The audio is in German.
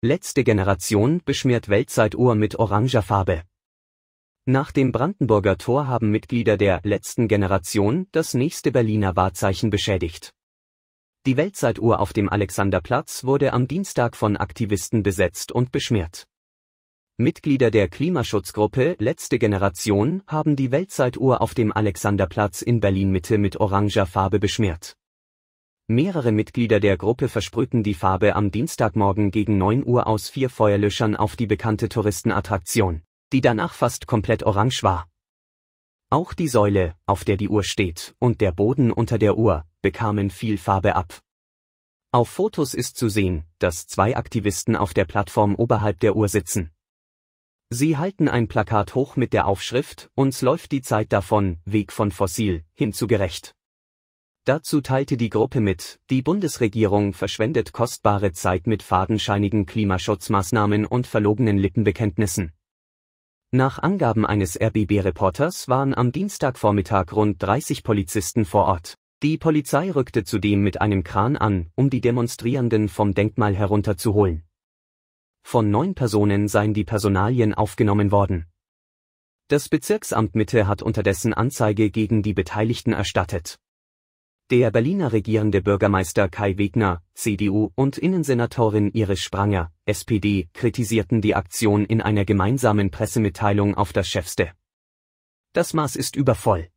Letzte Generation beschmiert Weltzeituhr mit oranger Farbe. Nach dem Brandenburger Tor haben Mitglieder der letzten Generation das nächste Berliner Wahrzeichen beschädigt. Die Weltzeituhr auf dem Alexanderplatz wurde am Dienstag von Aktivisten besetzt und beschmiert. Mitglieder der Klimaschutzgruppe Letzte Generation haben die Weltzeituhr auf dem Alexanderplatz in Berlin Mitte mit oranger Farbe beschmiert. Mehrere Mitglieder der Gruppe versprühten die Farbe am Dienstagmorgen gegen 9 Uhr aus vier Feuerlöschern auf die bekannte Touristenattraktion, die danach fast komplett orange war. Auch die Säule, auf der die Uhr steht, und der Boden unter der Uhr, bekamen viel Farbe ab. Auf Fotos ist zu sehen, dass zwei Aktivisten auf der Plattform oberhalb der Uhr sitzen. Sie halten ein Plakat hoch mit der Aufschrift Uns läuft die Zeit davon, Weg von Fossil, hin zu gerecht. Dazu teilte die Gruppe mit, die Bundesregierung verschwendet kostbare Zeit mit fadenscheinigen Klimaschutzmaßnahmen und verlogenen Lippenbekenntnissen. Nach Angaben eines RBB-Reporters waren am Dienstagvormittag rund 30 Polizisten vor Ort. Die Polizei rückte zudem mit einem Kran an, um die Demonstrierenden vom Denkmal herunterzuholen. Von neun Personen seien die Personalien aufgenommen worden. Das Bezirksamt Mitte hat unterdessen Anzeige gegen die Beteiligten erstattet. Der Berliner regierende Bürgermeister Kai Wegner, CDU und Innensenatorin Iris Spranger, SPD, kritisierten die Aktion in einer gemeinsamen Pressemitteilung auf das Chefste. Das Maß ist übervoll.